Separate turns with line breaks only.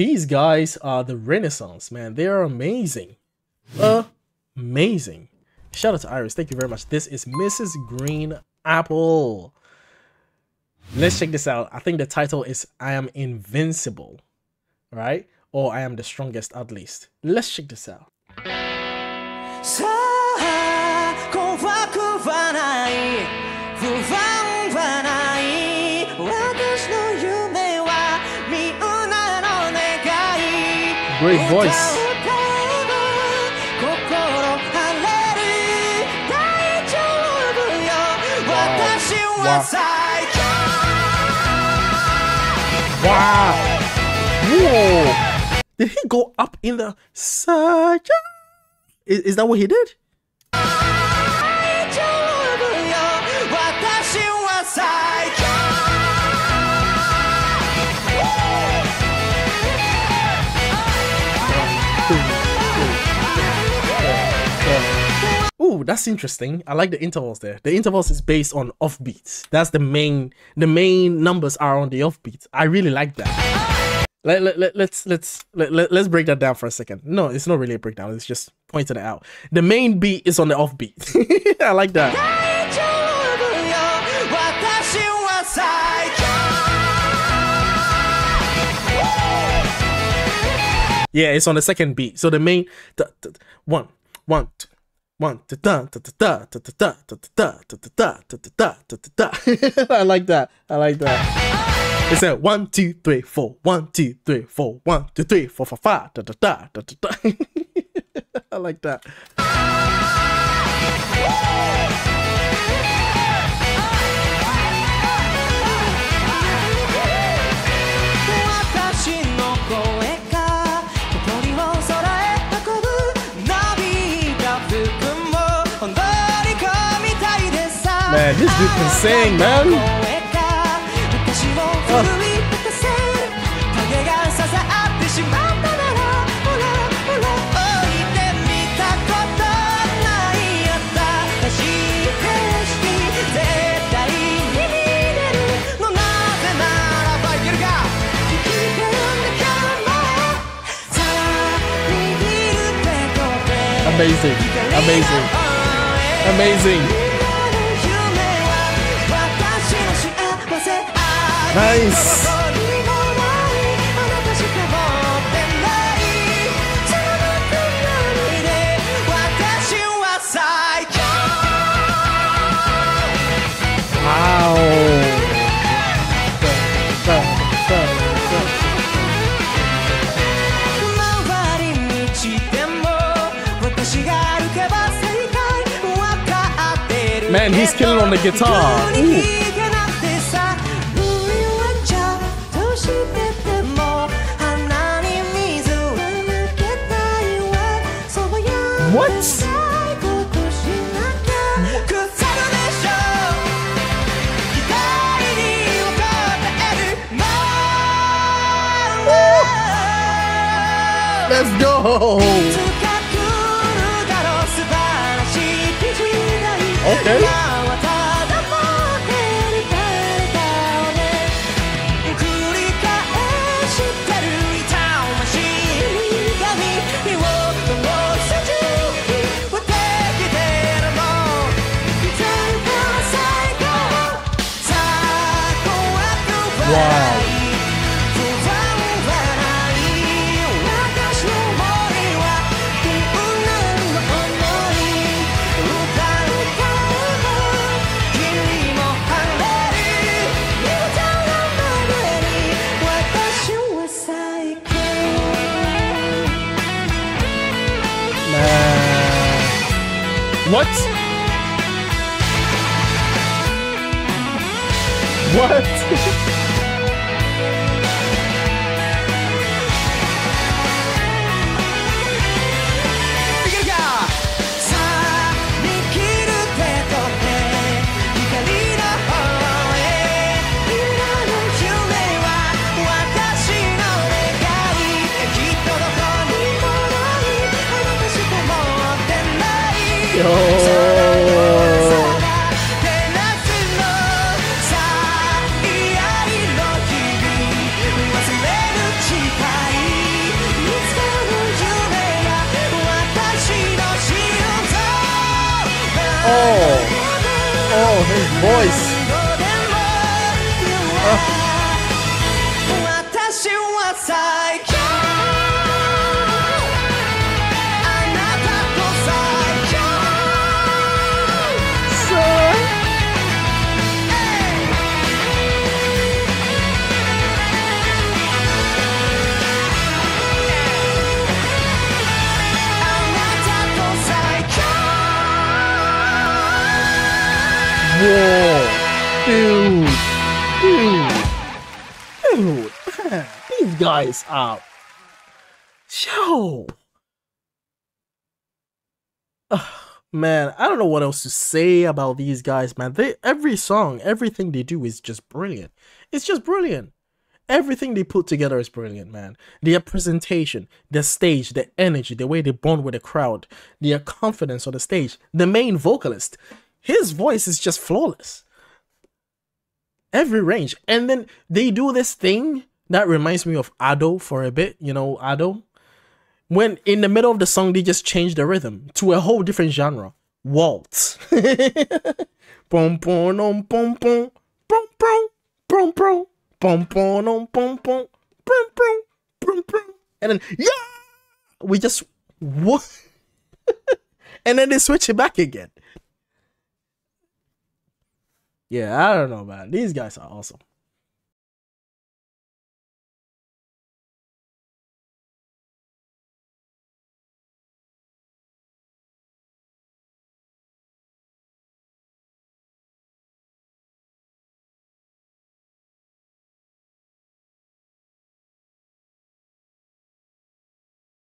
These guys are the Renaissance, man. They are amazing. Amazing. Shout out to Iris. Thank you very much. This is Mrs. Green Apple. Let's check this out. I think the title is I Am Invincible, right? Or I Am the Strongest at least. Let's check this out. さ great voice. Wow. Wow. Whoa. Did he go up in the such? Is, is that what he did? That's interesting. I like the intervals there. The intervals is based on offbeats. That's the main the main numbers are on the offbeats. I really like that let, let, let, let's let's let, let, let's break that down for a second no it's not really a breakdown it's just pointing it out the main beat is on the offbeat. i like that yeah it's on the second beat so the main da, da, one one two one da da da da da da da da da da da da da da I like that. I like that. It said one, two, three, four, one, two, three, four, one, two, three, four, four, five, da da da da da da. I like that. Man, this dude can sing, man. Amazing. Amazing. Amazing. Nice. Wow. Man, he's killing on the guitar. Ooh. What? Let's go! Okay. What? What?
ですよおお、oh, his voice. Uh. Man, these guys are, yo, Ugh, man, I don't know what else to say about these guys, man. They every song, everything they do is just brilliant. It's just brilliant. Everything they put together is brilliant, man. Their presentation, their stage, their energy, the way they bond with the crowd, their confidence on the stage. The main vocalist, his voice is just flawless. Every range. And then they do this thing that reminds me of Ado for a bit, you know, Ado. When in the middle of the song, they just change the rhythm to a whole different genre. Waltz. Pom pom pom pom. Pom pom pom pom. Pom pom pom pom. Pom pom pom pom. And then yeah! We just what? And then they switch it back again. Yeah i don't know man. These guys are awesome